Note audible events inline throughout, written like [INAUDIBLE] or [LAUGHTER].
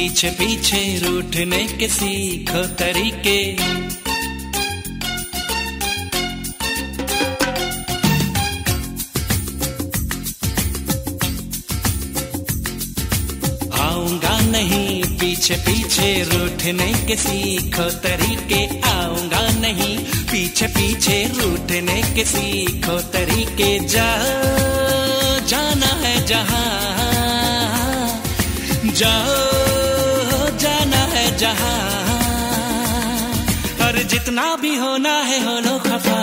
पीछे पीछे रूठने के सीखो तरीके। आऊँगा नहीं, पीछे पीछे रूठने के सीखो तरीके। आऊँगा नहीं, पीछे पीछे रूठने के सीखो तरीके। जाओ जाना है जहाँ, जाओ। जितना भी होना है हो लो खफा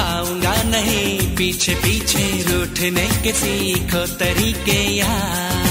आऊँगा नहीं पीछे पीछे रूठने के सीखो तरीके यार।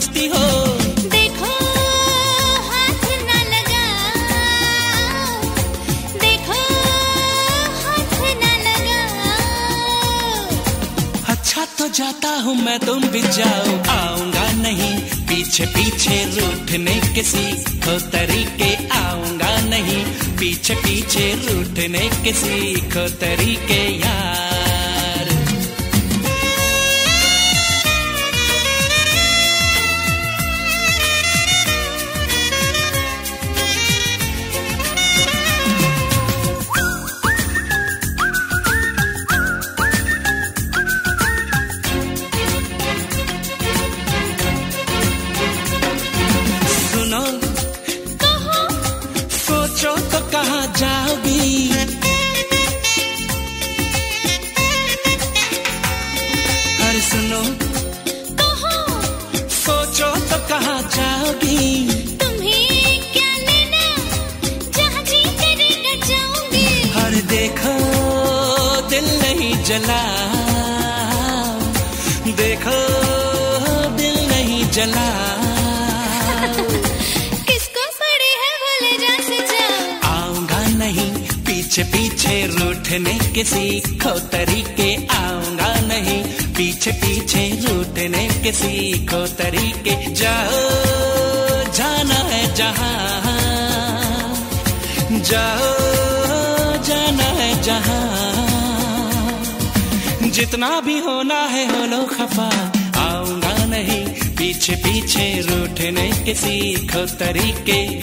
समझती हो। देखो हाथ ना लगाओ। देखो हाथ ना लगाओ। अच्छा तो जाता हूँ मैं तुम भी जाओ। आऊँगा नहीं पीछे पीछे रूठने किसी सीखो तरीके। आऊँगा नहीं पीछे पीछे रूठने किसी को तरीके। यार। सुनो। कहो। सोचो तो कहाँ जाओगी। तुम्हें क्या लेना? जहाँ जी करेगा जाऊँगी। हर देखो दिल नहीं जला। देखो दिल नहीं जला। [LAUGHS] किसको पड़ी है बोले जा आऊँगा नहीं पीछे पीछे रूठने के सीखो तरीके नहीं पीछे पीछे रूठने के सीखो तरीके। जाओ, जाना है जहाँ। जाओ, जाना है जहाँ। जितना भी होना है हो लो खफा। आऊँगा नहीं पीछे पीछे रूठने के सीखो तरीके।